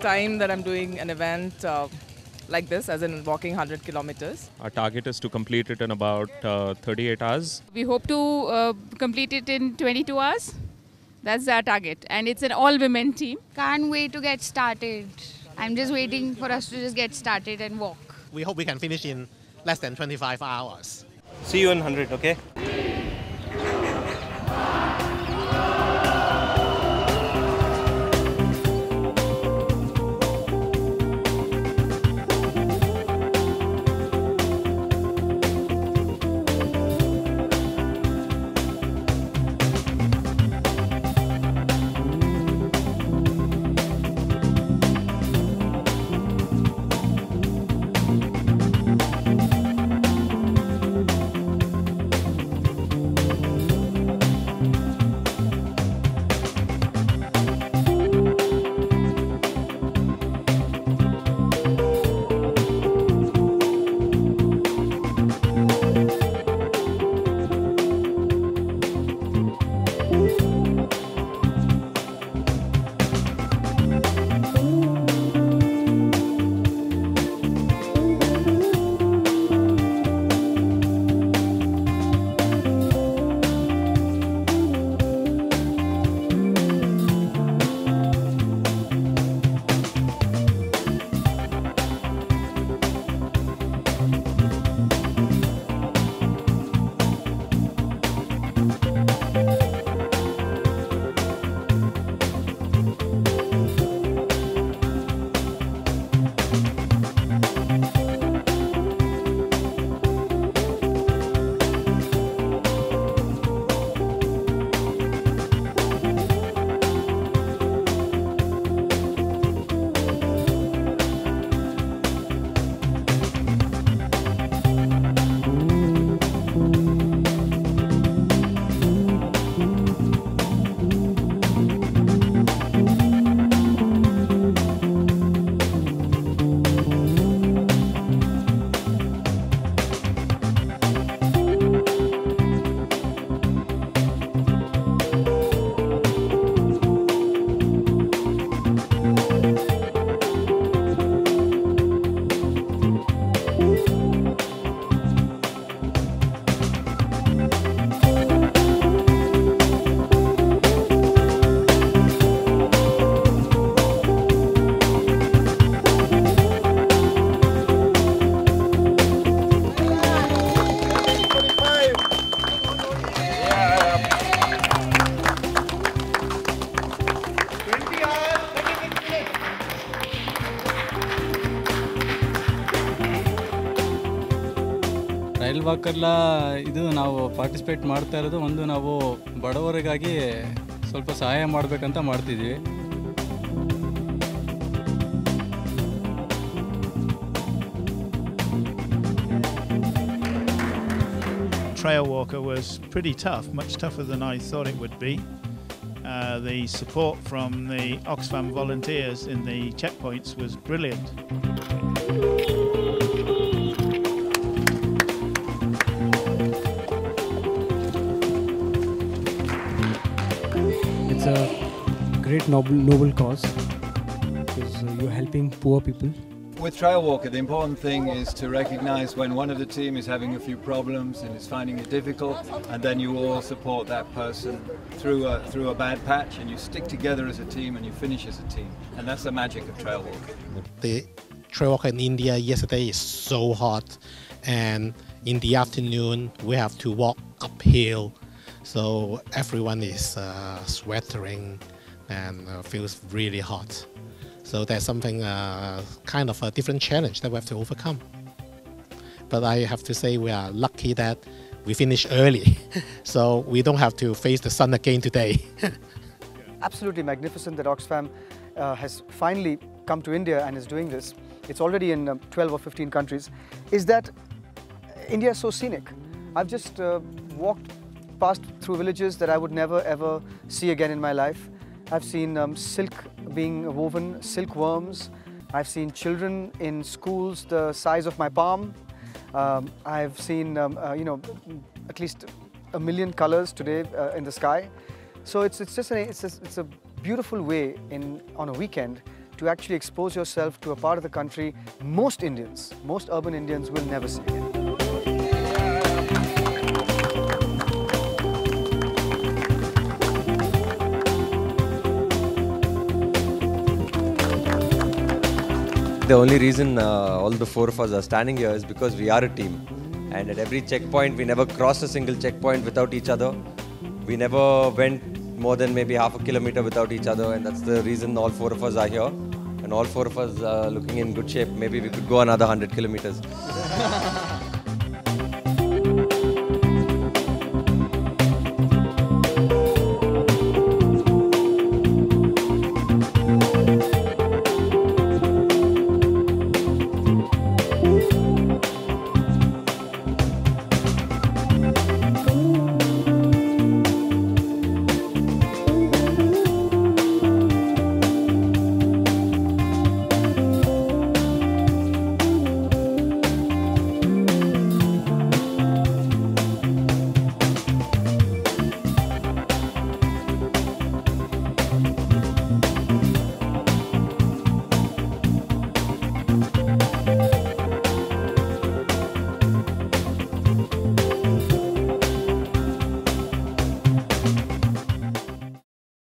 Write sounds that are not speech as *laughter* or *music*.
first time that I'm doing an event uh, like this, as in walking 100 kilometers. Our target is to complete it in about uh, 38 hours. We hope to uh, complete it in 22 hours. That's our target. And it's an all women team. Can't wait to get started. I'm just waiting for us to just get started and walk. We hope we can finish in less than 25 hours. See you in 100, okay? Rail ವಾಕರ್ಲ ಇದು ನಾವು participate ಮಾಡ್ತಾ ಇರೋದು ಒಂದು ನಾವು ಬಡವರಿಗಾಗಿ ಸ್ವಲ್ಪ ಸಹಾಯ ಮಾಡಬೇಕಂತ ಮಾಡ್ತಿದ್ವಿ Trail Walker was pretty tough, much tougher than I thought it would be. Uh, the support from the Oxfam volunteers in the checkpoints was brilliant. Great noble, noble cause because uh, you're helping poor people. With Trail Walker, the important thing is to recognize when one of the team is having a few problems and is finding it difficult, and then you all support that person through a, through a bad patch, and you stick together as a team and you finish as a team. And that's the magic of Trail Walker. The trail walk in India yesterday is so hot, and in the afternoon we have to walk uphill, so everyone is uh, sweating and uh, feels really hot. So there's something uh, kind of a different challenge that we have to overcome. But I have to say we are lucky that we finished early, *laughs* so we don't have to face the sun again today. *laughs* absolutely magnificent that Oxfam uh, has finally come to India and is doing this. It's already in um, 12 or 15 countries. Is that India is so scenic? I've just uh, walked past through villages that I would never ever see again in my life. I've seen um, silk being woven, silkworms. I've seen children in schools the size of my palm. Um, I've seen, um, uh, you know, at least a million colors today uh, in the sky. So it's, it's just a, it's, a, it's a beautiful way in, on a weekend to actually expose yourself to a part of the country most Indians, most urban Indians will never see The only reason uh, all the four of us are standing here is because we are a team. And at every checkpoint, we never crossed a single checkpoint without each other. We never went more than maybe half a kilometer without each other, and that's the reason all four of us are here. And all four of us are looking in good shape. Maybe we could go another 100 kilometers. *laughs*